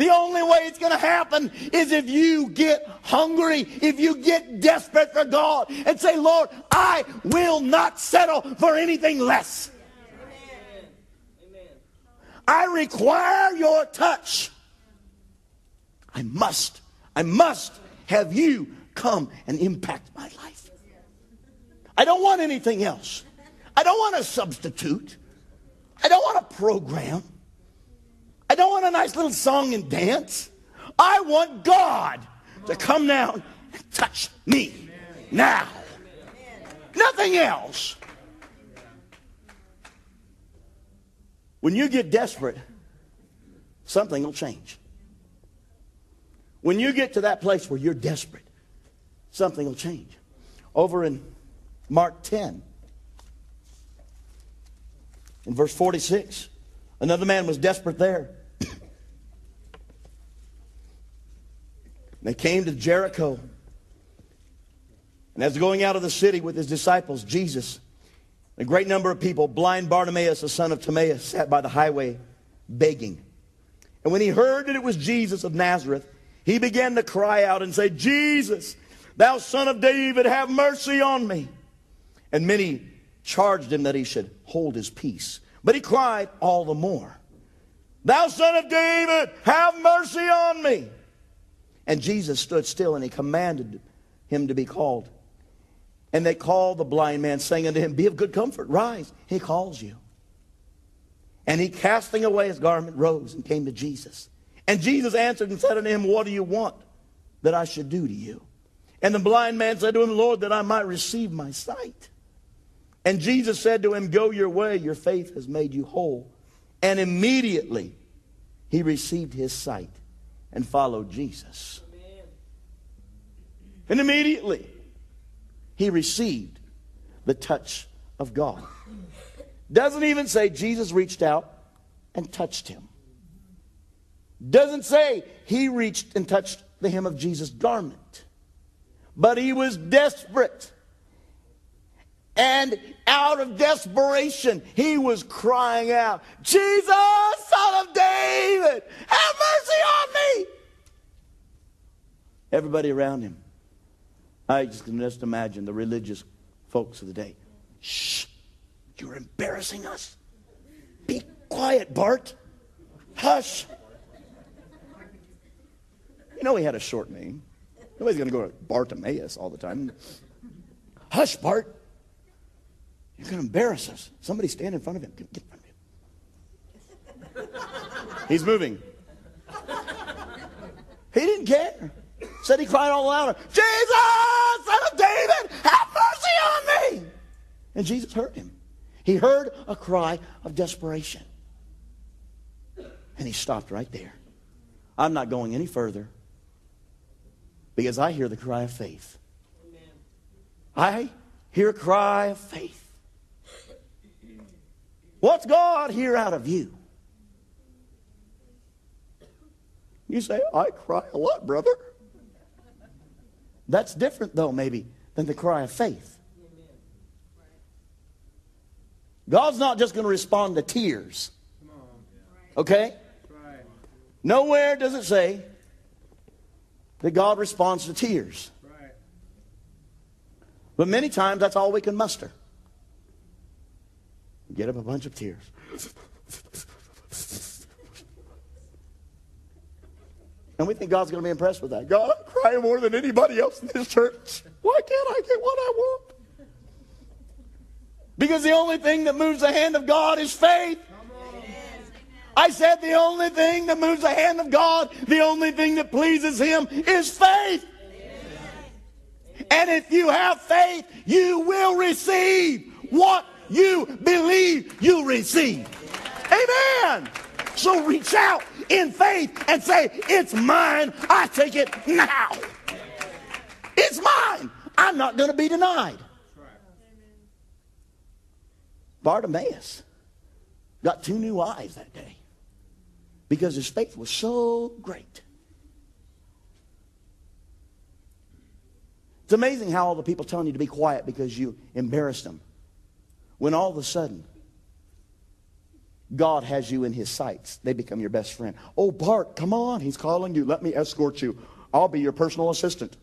The only way it's going to happen is if you get hungry, if you get desperate for God and say, Lord, I will not settle for anything less. I require your touch. I must, I must have you come and impact my life. I don't want anything else. I don't want a substitute. I don't want a program. Don't want a nice little song and dance. I want God to come down and touch me now. Nothing else. When you get desperate, something will change. When you get to that place where you're desperate, something will change. Over in Mark 10, in verse 46, another man was desperate there. They came to Jericho. And as going out of the city with his disciples, Jesus, a great number of people, blind Bartimaeus, the son of Timaeus, sat by the highway begging. And when he heard that it was Jesus of Nazareth, he began to cry out and say, Jesus, thou son of David, have mercy on me. And many charged him that he should hold his peace. But he cried all the more, Thou son of David, have mercy on me. And Jesus stood still and he commanded him to be called. And they called the blind man, saying unto him, Be of good comfort, rise. He calls you. And he, casting away his garment, rose and came to Jesus. And Jesus answered and said unto him, What do you want that I should do to you? And the blind man said to him, Lord, that I might receive my sight. And Jesus said to him, Go your way, your faith has made you whole. And immediately he received his sight and followed Jesus. And immediately he received the touch of God. Doesn't even say Jesus reached out and touched him. Doesn't say he reached and touched the hem of Jesus' garment. But he was desperate. And out of desperation, he was crying out, Jesus, of David, have mercy on me. Everybody around him I just can just imagine the religious folks of the day. Shh, you're embarrassing us. Be quiet, Bart. Hush. You know he had a short name. Nobody's going to go to Bartimaeus all the time. Hush, Bart. You're going to embarrass us. Somebody stand in front of him. Get in front of him. He's moving. He didn't care. Said he cried all louder, Jesus, son of David, have mercy on me. And Jesus heard him. He heard a cry of desperation. And he stopped right there. I'm not going any further because I hear the cry of faith. I hear a cry of faith. What's God hear out of you? You say, I cry a lot, brother. That's different, though, maybe, than the cry of faith. God's not just going to respond to tears. Okay? Nowhere does it say that God responds to tears. But many times that's all we can muster. Get up a bunch of tears. And we think God's going to be impressed with that. God, I'm crying more than anybody else in this church. Why can't I get what I want? Because the only thing that moves the hand of God is faith. I said the only thing that moves the hand of God, the only thing that pleases Him is faith. And if you have faith, you will receive what you believe you receive. Amen. So reach out in faith and say, It's mine. I take it now. It's mine. I'm not going to be denied. Bartimaeus got two new eyes that day because his faith was so great. It's amazing how all the people telling you to be quiet because you embarrassed them. When all of a sudden, God has you in his sights. They become your best friend. Oh, Bart, come on. He's calling you. Let me escort you. I'll be your personal assistant.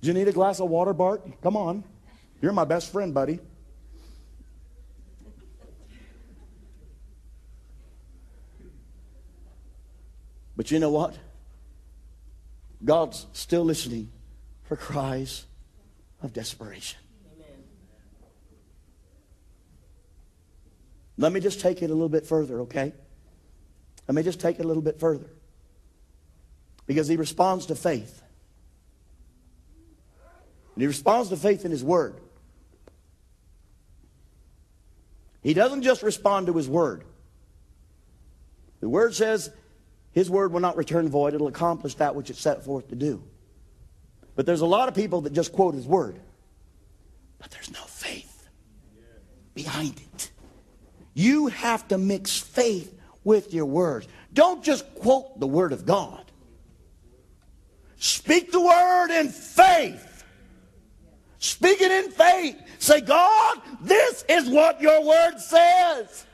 Do you need a glass of water, Bart? Come on. You're my best friend, buddy. But you know what? God's still listening for cries of desperation. Let me just take it a little bit further, okay? Let me just take it a little bit further. Because he responds to faith. And he responds to faith in his word. He doesn't just respond to his word. The word says his word will not return void, it'll accomplish that which it's set forth to do. But there's a lot of people that just quote his word, but there's no faith behind it. You have to mix faith with your words. Don't just quote the word of God. Speak the word in faith. Speak it in faith. Say, God, this is what your word says.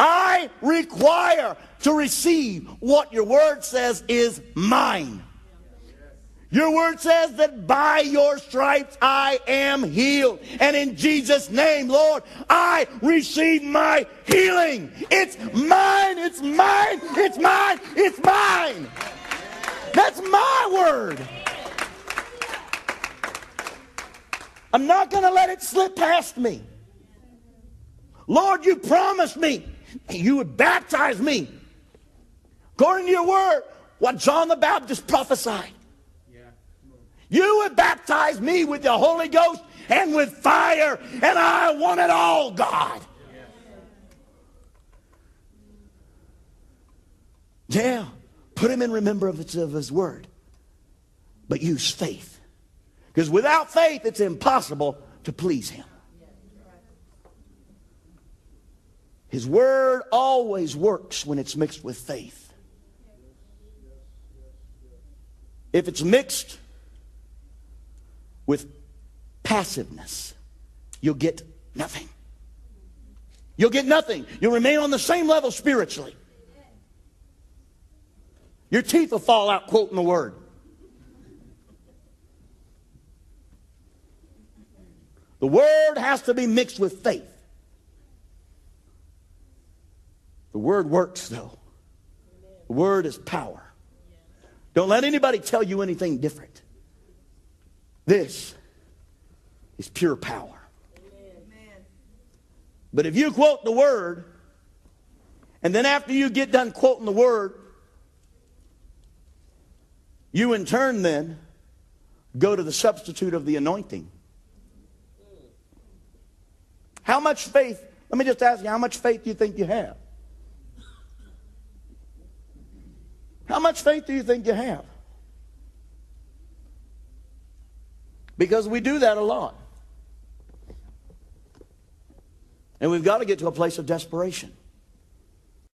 I require to receive what your word says is mine. Your word says that by your stripes I am healed. And in Jesus' name, Lord, I receive my healing. It's mine, it's mine, it's mine, it's mine. That's my word. I'm not going to let it slip past me. Lord, you promised me you would baptize me according to your word, what John the Baptist prophesied. You would baptize me with the Holy Ghost and with fire, and I want it all, God. Yeah, put him in remembrance of his word, but use faith. Because without faith, it's impossible to please him. His word always works when it's mixed with faith. If it's mixed with passiveness, you'll get nothing. You'll get nothing. You'll remain on the same level spiritually. Your teeth will fall out quoting the word. The word has to be mixed with faith. The word works, though. The word is power. Don't let anybody tell you anything different. This is pure power. But if you quote the word, and then after you get done quoting the word, you in turn then go to the substitute of the anointing. How much faith, let me just ask you, how much faith do you think you have? How much faith do you think you have? Because we do that a lot. And we've got to get to a place of desperation.